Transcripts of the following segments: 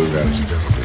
We've got it together,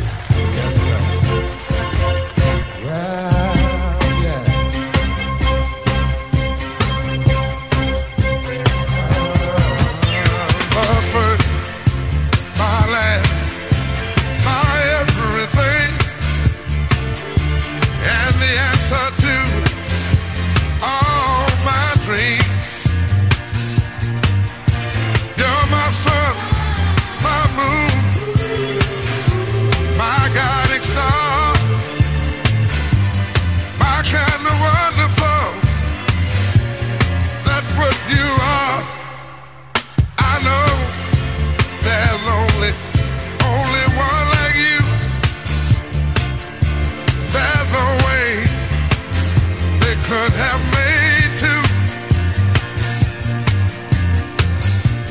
could have made.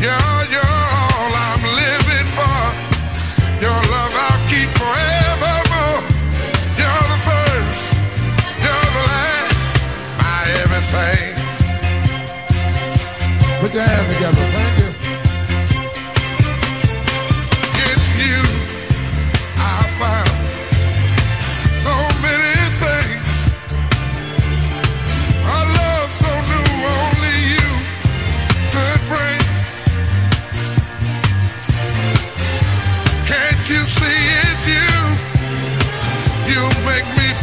You're, all I'm living for. Your love I'll keep. You're the first, you're the last, my everything. Put your hands together.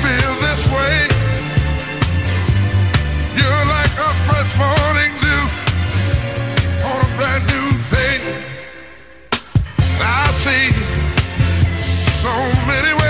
Feel this way. You're like a fresh morning dew on a brand new. I see so